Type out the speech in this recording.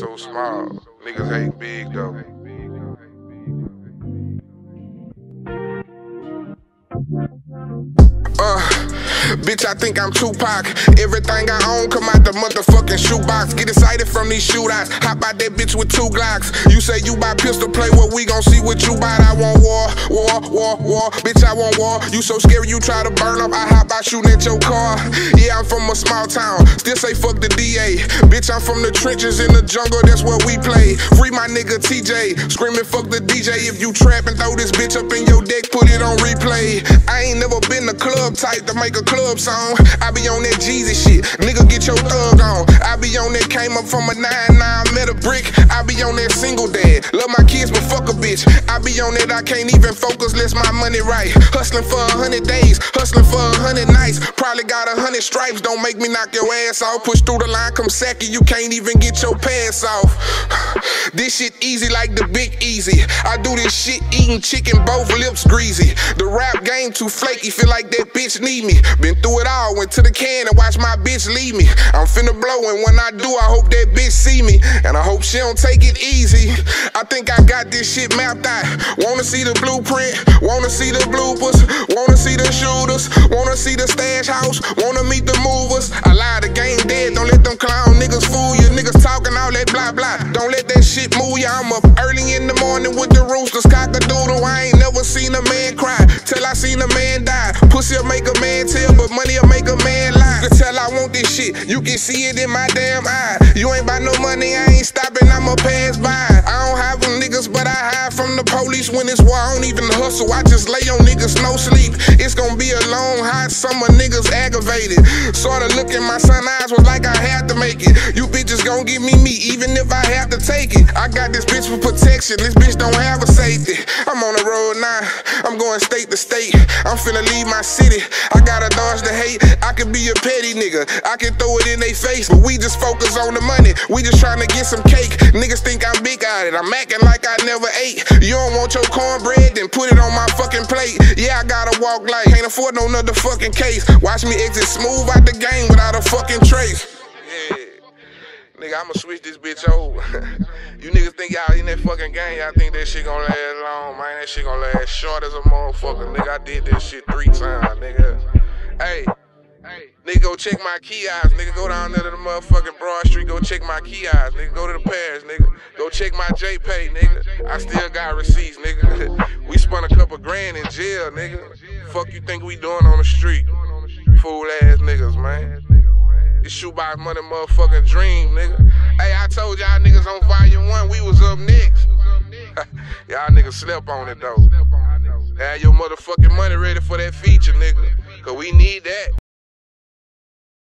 so small. Niggas hate big though. Uh, Bitch, I think I'm Tupac. Everything I own come out the motherfucking shoebox. Get excited from these shootouts. Hop out that bitch with two Glocks. You say you buy pistol play, well, we gon' see what you buy. I want war, war, war, war. Bitch, I want war. You so scary, you try to burn up. I hop out shooting at your car. Yeah, I'm from a small town. Still say fuck the DA. Bitch, I'm from the trenches in the jungle. That's where we play. Free my nigga TJ. Screaming fuck the DJ. If you trap and throw this bitch up in your deck, put it on replay. I ain't never been the club type to make a club song. I be on that Jeezy shit. Nigga, get your thug on. I be on that came up from a 9-9, met a brick. I be on that single dad. Love my kids, a bitch. I be on it, I can't even focus, less my money right. Hustling for a hundred days, hustling for a hundred nights. Probably got a hundred stripes, don't make me knock your ass off. Push through the line, come sack you, you can't even get your pants off. This shit easy like the big easy. I do this shit eating chicken, both lips greasy. The rap game too flaky, feel like that bitch need me. Been through it all, went to the can and watched my bitch leave me. I'm finna blow, and when I do, I hope that bitch see me. And I hope she don't take it easy. I think I got this shit mapped out. Wanna see the blueprint, wanna see the bloopers, wanna see the shooters, wanna see the stash house, wanna meet the movers. I blah blah. Don't let that shit move ya. I'm up early in the morning with the roosters, cock a doodle. I ain't never seen a man cry till I seen a man die. Pussy'll make a man tell but money'll make a man lie. You can tell I want this shit, you can see it in my damn eye. You ain't buy no money, I ain't stopping, I'ma pass by. I don't have police when it's war. I don't even hustle, I just lay on niggas, no sleep. It's gonna be a long, hot summer, niggas aggravated. Sorta look in my son eyes, was like I had to make it. You bitches gon' give me me, even if I have to take it. I got this bitch for protection, this bitch don't have a safety. I'm on the road now, I'm going state to state. I'm finna leave my city. I got a dog dodge the hate. I could be a petty nigga. I can throw it in their face, but we just focus on the money. We just trying to get some cake. Niggas think I'm big at it. I'm acting like I never ate. You don't want your cornbread, then put it on my fucking plate. Yeah, I gotta walk like can't afford no other fucking case. Watch me exit smooth out the game without a fucking trace. Yeah. Nigga, I'ma switch this bitch over. you niggas think y'all in that fucking game, y'all think that shit gonna last long, man. That shit gonna last short as a motherfucker. Nigga, I did this shit three times, nigga. Hey, nigga, go check my kiosks. Nigga, go down there to the motherfucking Broad Street. Go check my kiosks. Nigga, go to the Paris. Nigga, go check my JPay. Nigga, I still got receipts. Nigga, we spun a couple grand in jail. Nigga, fuck you think we doing on the street? Fool ass niggas, man. This shoebox money motherfucking dream, nigga. Hey, I told y'all niggas on volume one, we was up next. y'all niggas slept on it though. Have your motherfucking money ready for that feature, nigga. Cause we need that.